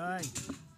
Right.